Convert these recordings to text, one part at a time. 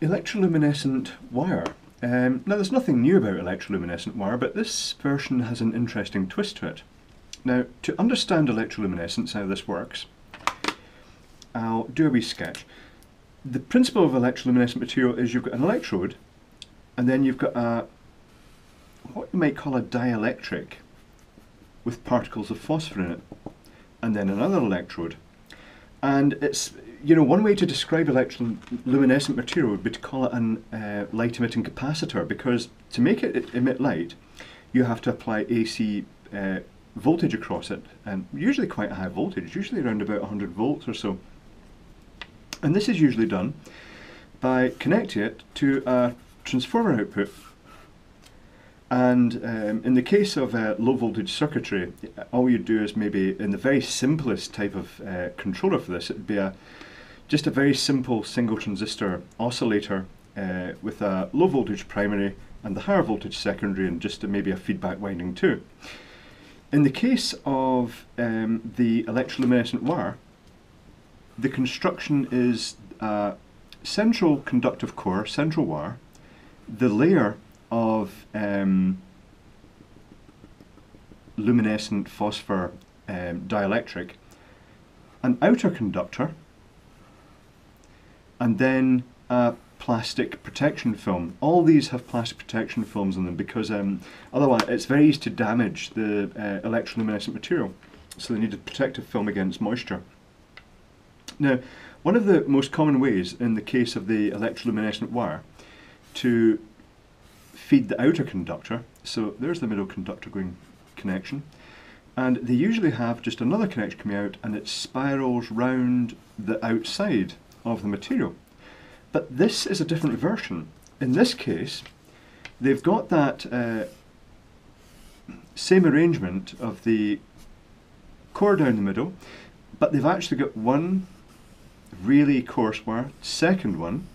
electroluminescent wire. Um, now there's nothing new about electroluminescent wire, but this version has an interesting twist to it. Now, to understand electroluminescence, how this works, I'll do a wee sketch. The principle of electroluminescent material is you've got an electrode, and then you've got a, what you might call a dielectric, with particles of phosphor in it, and then another electrode. And it's you know, one way to describe electroluminescent material would be to call it an uh, light emitting capacitor because to make it emit light, you have to apply AC uh, voltage across it, and usually quite a high voltage, usually around about 100 volts or so. And this is usually done by connecting it to a transformer output. And um, in the case of uh, low voltage circuitry, all you'd do is maybe, in the very simplest type of uh, controller for this, it would be a just a very simple single transistor oscillator uh, with a low voltage primary and the higher voltage secondary and just a, maybe a feedback winding too. In the case of um, the electroluminescent wire, the construction is a central conductive core, central wire, the layer of um, luminescent phosphor um, dielectric, an outer conductor, and then a plastic protection film. All these have plastic protection films on them because um, otherwise it's very easy to damage the uh, electroluminescent material. So they need a protective film against moisture. Now, one of the most common ways in the case of the electroluminescent wire to feed the outer conductor, so there's the middle conductor going connection, and they usually have just another connection coming out and it spirals round the outside of the material. But this is a different version. In this case, they've got that uh, same arrangement of the core down the middle, but they've actually got one really coarse wire, second one,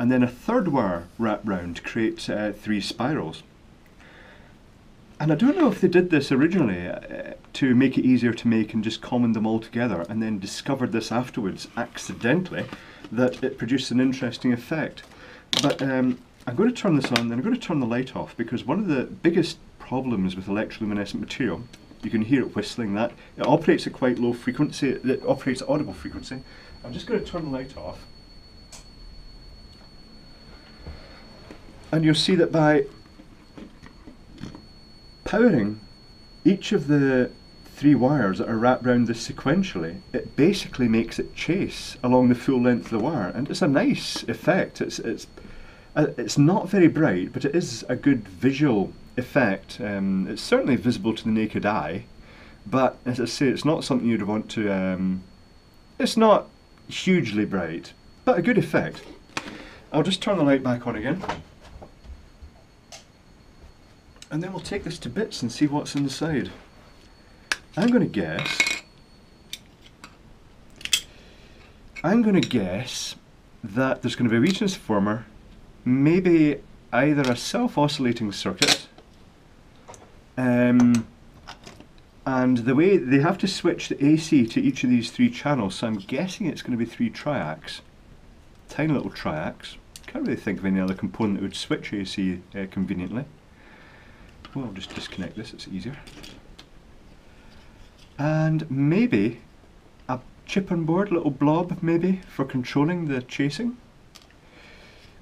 and then a third wire wrapped round to create uh, three spirals. And I don't know if they did this originally uh, to make it easier to make and just common them all together and then discovered this afterwards accidentally that it produced an interesting effect. But um, I'm going to turn this on, then I'm going to turn the light off because one of the biggest problems with electroluminescent material, you can hear it whistling that, it operates at quite low frequency, it operates at audible frequency. I'm just going to turn the light off. And you'll see that by powering each of the three wires that are wrapped around this sequentially, it basically makes it chase along the full length of the wire, and it's a nice effect. It's it's uh, it's not very bright, but it is a good visual effect. Um, it's certainly visible to the naked eye, but as I say, it's not something you'd want to. Um, it's not hugely bright, but a good effect. I'll just turn the light back on again and then we'll take this to bits and see what's inside. I'm going to guess, I'm going to guess that there's going to be a retransformer, maybe either a self-oscillating circuit, um, and the way they have to switch the AC to each of these three channels, so I'm guessing it's going to be three triacs, tiny little triacs. Can't really think of any other component that would switch AC uh, conveniently. Well, I'll just disconnect this, it's easier. And maybe a chip on board, little blob maybe, for controlling the chasing.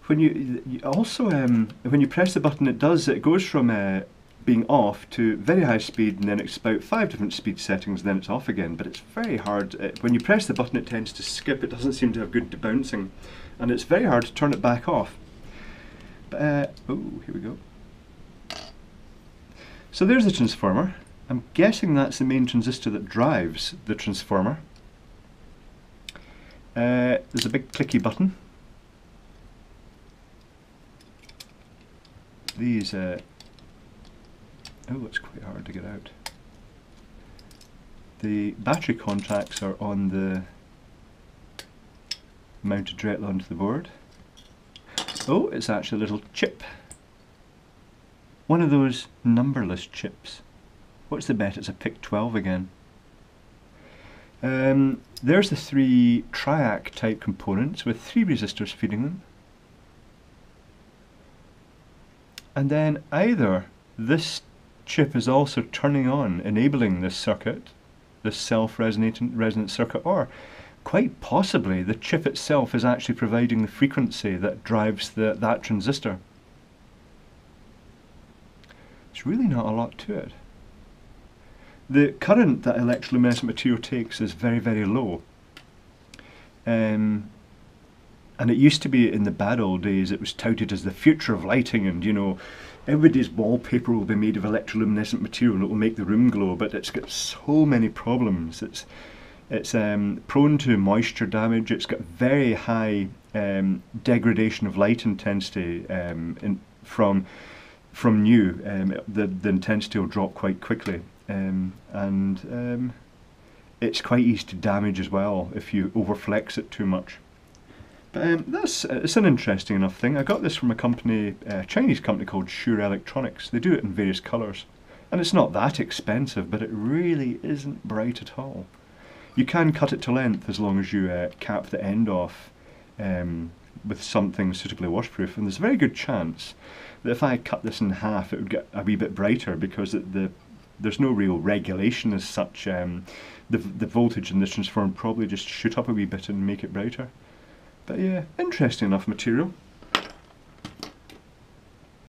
When you, you also, um, when you press the button it does, it goes from uh, being off to very high speed and then it's about five different speed settings then it's off again but it's very hard uh, when you press the button it tends to skip it doesn't seem to have good debouncing and it's very hard to turn it back off but, uh, oh here we go so there's the transformer. I'm guessing that's the main transistor that drives the transformer. Uh, there's a big clicky button. These, uh, oh it's quite hard to get out. The battery contacts are on the mounted directly onto the board. Oh, it's actually a little chip one of those numberless chips. What's the bet? It's a PIC 12 again. Um, there's the three triac type components with three resistors feeding them. and then either this chip is also turning on, enabling this circuit, this self-resonant resonant circuit, or quite possibly the chip itself is actually providing the frequency that drives the, that transistor. It's really not a lot to it. The current that electroluminescent material takes is very, very low. Um, and it used to be in the bad old days, it was touted as the future of lighting, and you know, everybody's wallpaper will be made of electroluminescent material, and it will make the room glow, but it's got so many problems. It's it's um, prone to moisture damage, it's got very high um, degradation of light intensity um, in, from from new. Um, the, the intensity will drop quite quickly, um, and um, it's quite easy to damage as well if you overflex it too much. But um, that's it's an interesting enough thing. I got this from a company, a Chinese company called Sure Electronics. They do it in various colours, and it's not that expensive, but it really isn't bright at all. You can cut it to length as long as you uh, cap the end off um, with something suitably washproof, and there's a very good chance that if I cut this in half, it would get a wee bit brighter because it, the there's no real regulation as such. Um, the the voltage in this transformer probably just shoot up a wee bit and make it brighter. But yeah, interesting enough material.